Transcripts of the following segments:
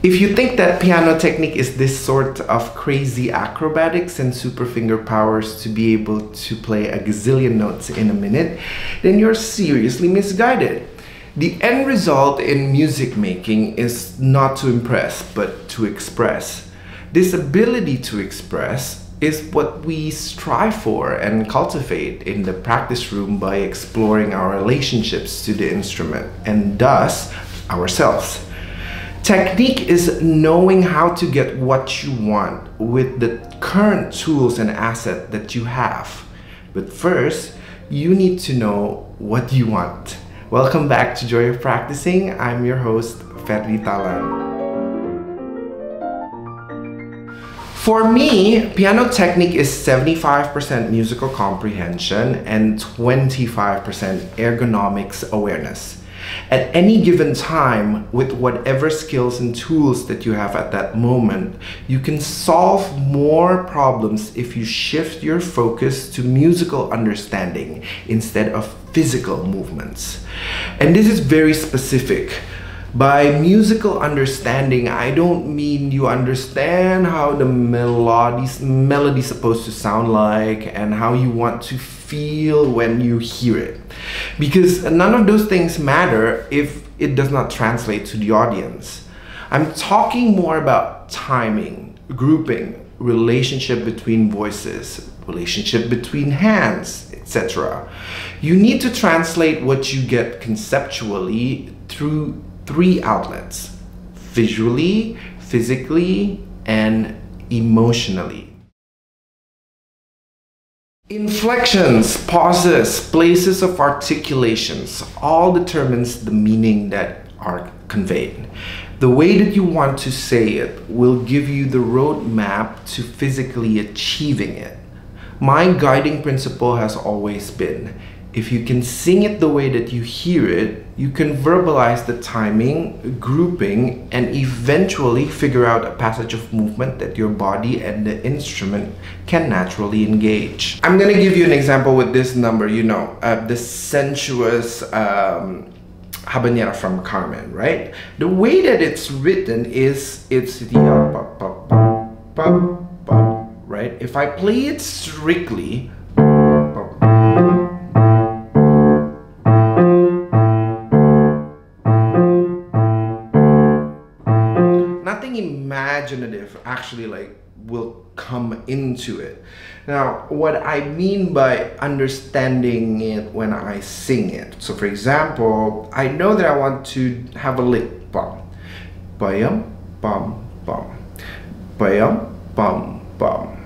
If you think that piano technique is this sort of crazy acrobatics and super finger powers to be able to play a gazillion notes in a minute, then you're seriously misguided. The end result in music making is not to impress, but to express. This ability to express is what we strive for and cultivate in the practice room by exploring our relationships to the instrument and thus ourselves. Technique is knowing how to get what you want with the current tools and asset that you have. But first, you need to know what you want. Welcome back to Joy of Practicing. I'm your host, Ferdi Talan. For me, piano technique is 75% musical comprehension and 25% ergonomics awareness at any given time with whatever skills and tools that you have at that moment, you can solve more problems if you shift your focus to musical understanding instead of physical movements. And this is very specific. By musical understanding, I don't mean you understand how the melody supposed to sound like and how you want to feel when you hear it. Because none of those things matter if it does not translate to the audience. I'm talking more about timing, grouping, relationship between voices, relationship between hands, etc. You need to translate what you get conceptually through three outlets visually, physically, and emotionally. Inflections, pauses, places of articulations all determines the meaning that are conveyed. The way that you want to say it will give you the roadmap to physically achieving it. My guiding principle has always been if you can sing it the way that you hear it, you can verbalize the timing, grouping, and eventually figure out a passage of movement that your body and the instrument can naturally engage. I'm gonna give you an example with this number, you know, uh, the sensuous um, habanera from Carmen, right? The way that it's written is it's the right? If I play it strictly, imaginative actually like will come into it. Now, what I mean by understanding it when I sing it. So for example, I know that I want to have a lick bum. Bam, bum, bum. Bam, bum, bum.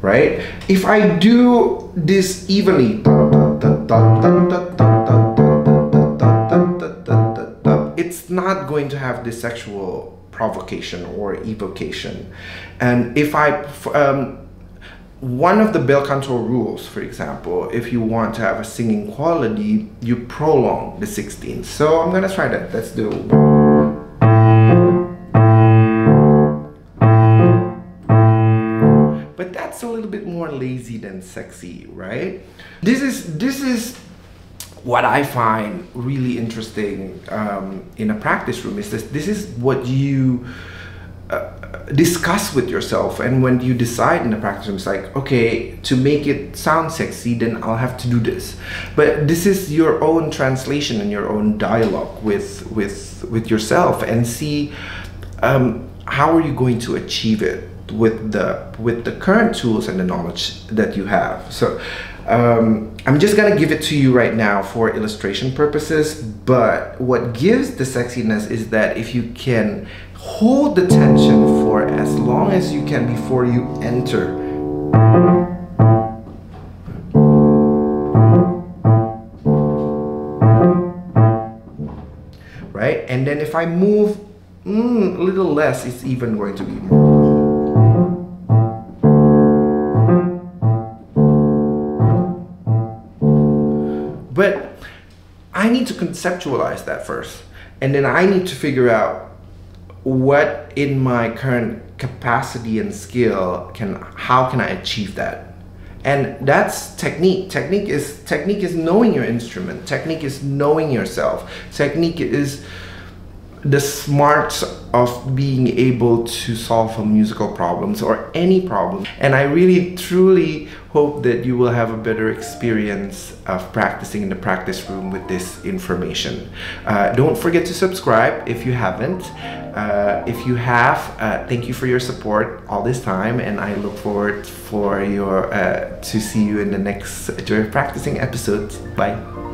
Right? If I do this evenly, it's not going to have this sexual provocation or evocation. And if I, um, one of the bel canto rules, for example, if you want to have a singing quality, you prolong the 16th. So I'm gonna try that. Let's do. But that's a little bit more lazy than sexy, right? This is this is what I find really interesting um, in a practice room is this this is what you uh, discuss with yourself. And when you decide in the practice room it's like okay to make it sound sexy then I'll have to do this. But this is your own translation and your own dialogue with with with yourself and see um, how are you going to achieve it with the with the current tools and the knowledge that you have. So um, I'm just gonna give it to you right now for illustration purposes, but what gives the sexiness is that if you can hold the tension for as long as you can before you enter. Right? And then if I move mm, a little less, it's even going to be more. But I need to conceptualize that first. And then I need to figure out what in my current capacity and skill can how can I achieve that? And that's technique. Technique is technique is knowing your instrument. Technique is knowing yourself. Technique is the smarts of being able to solve musical problems or any problem. And I really truly hope that you will have a better experience of practicing in the practice room with this information. Uh, don't forget to subscribe if you haven't. Uh, if you have, uh, thank you for your support all this time, and I look forward for your uh, to see you in the next Joy of Practicing episode. Bye.